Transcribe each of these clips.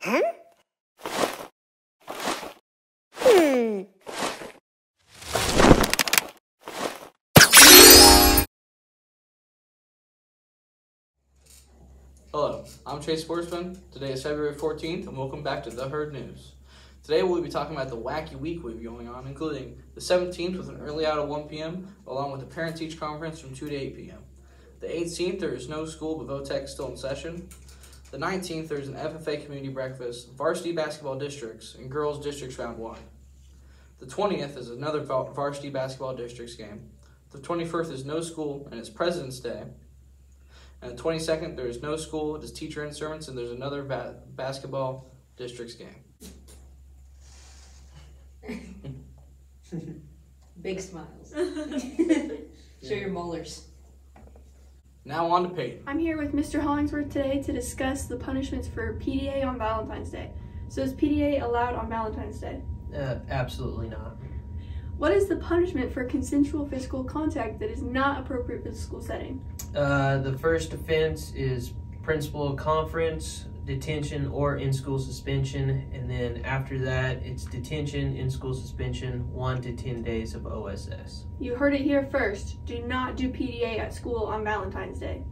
huh? Hmm. Hello, I'm Chase Sportsman. Today is February 14th, and welcome back to The Herd News. Today we'll be talking about the wacky week we have going on, including the 17th with an early out at 1 p.m., along with the Parent Teach Conference from 2 to 8 p.m. The 18th, there is no school, but VOTEC is still in session. The 19th, there's an FFA community breakfast, varsity basketball districts, and girls districts round one. The 20th is another varsity basketball districts game. The 21st is no school, and it's President's Day. And the 22nd, there is no school, it is teacher in sermons, and there's another ba- basketball districts game. Big smiles. Show your molars. Now on to Peyton. I'm here with Mr. Hollingsworth today to discuss the punishments for PDA on Valentine's Day. So is PDA allowed on Valentine's Day? Uh, absolutely not. What is the punishment for consensual physical contact that is not appropriate for the school setting? Uh, the first offense is principal conference, detention, or in-school suspension. And then after that, it's detention, in-school suspension, one to 10 days of OSS. You heard it here first. Do not do PDA at school on Valentine's Day.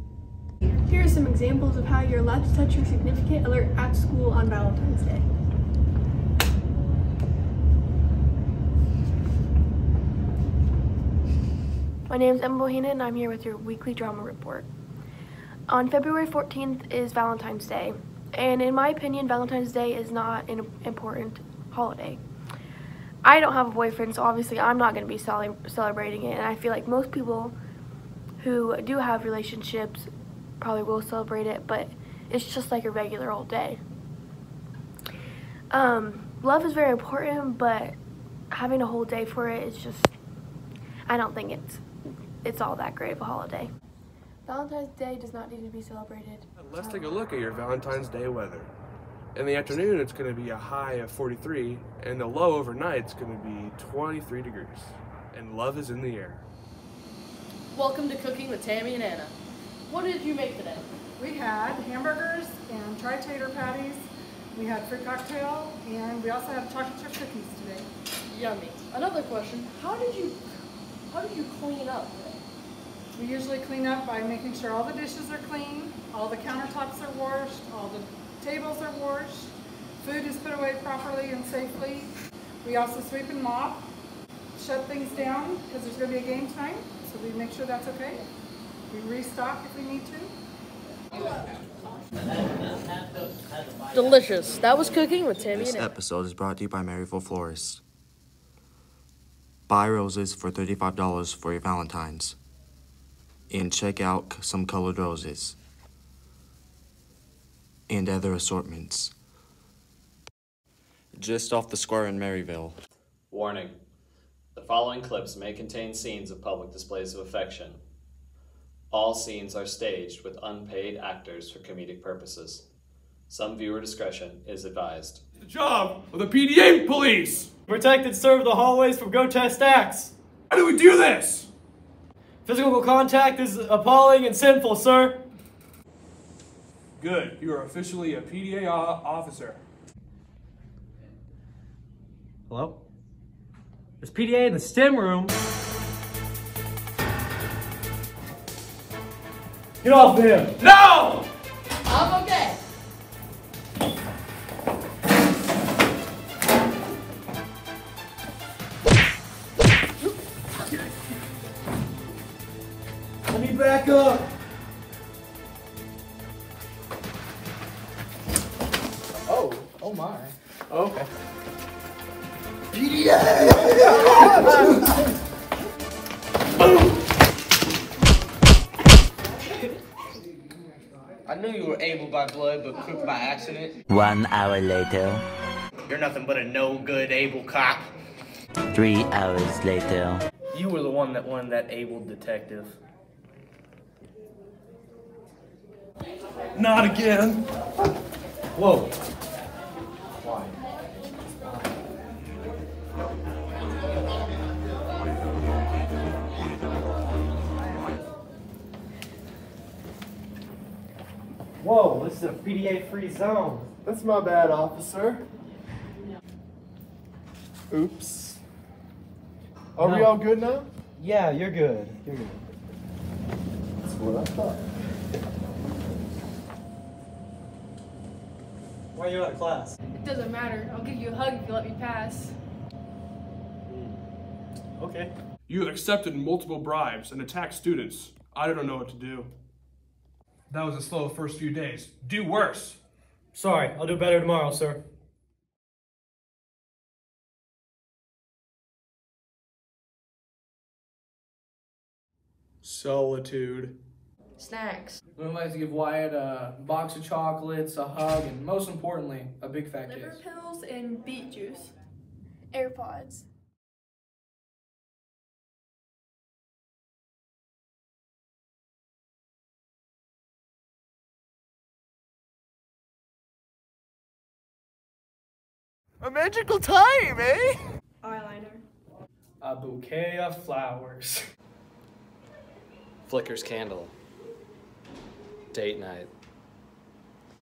Here are some examples of how you're allowed to touch your significant other at school on Valentine's Day. My name is Emma Bohina and I'm here with your weekly drama report. On February 14th is Valentine's Day, and in my opinion, Valentine's Day is not an important holiday. I don't have a boyfriend, so obviously I'm not going to be cel celebrating it, and I feel like most people who do have relationships probably will celebrate it, but it's just like a regular old day. Um, love is very important, but having a whole day for it is just, I don't think it's it's all that great of a holiday. Valentine's Day does not need to be celebrated. Let's take a look at your Valentine's Day weather. In the afternoon, it's going to be a high of 43, and the low overnight is going to be 23 degrees. And love is in the air. Welcome to Cooking with Tammy and Anna. What did you make today? We had hamburgers and tri-tater patties. We had fruit cocktail, and we also had chocolate chip cookies today. Yummy. Another question, how did you, how did you clean up we usually clean up by making sure all the dishes are clean, all the countertops are washed, all the tables are washed, food is put away properly and safely. We also sweep and mop, shut things down because there's going to be a game tonight, so we make sure that's okay. We restock if we need to. Delicious. That was cooking with Tammy This episode is brought to you by Maryville Florist. Buy roses for $35 for your Valentine's and check out some colored roses and other assortments. Just off the square in Maryville. Warning. The following clips may contain scenes of public displays of affection. All scenes are staged with unpaid actors for comedic purposes. Some viewer discretion is advised. The job of the PDA police! Protect and serve the hallways from grotesque acts. How do we do this? Physical contact is appalling and sinful, sir. Good. You are officially a PDA officer. Hello? There's PDA in the STEM room. Get off him! No! I'm okay. Back up. Oh, oh my. Oh, okay. PDA! I knew you were able by blood, but cooked by accident. One hour later. You're nothing but a no good able cop. Three hours later. You were the one that won that able detective. Not again. Whoa. Why? Whoa, this is a PDA free zone. That's my bad, officer. Oops. Are we all good now? Yeah, you're good. You're good. That's what I thought. Why are you out of class? It doesn't matter. I'll give you a hug if you let me pass. Hmm. Okay. You have accepted multiple bribes and attacked students. I don't know what to do. That was a slow first few days. Do worse. Sorry, I'll do better tomorrow, sir. Solitude. Snacks. We would like to give Wyatt a box of chocolates, a hug, and most importantly, a big fat Liver kiss. pills and beet juice. AirPods. A magical time, eh? Eyeliner. A bouquet of flowers. Flicker's candle. Date night.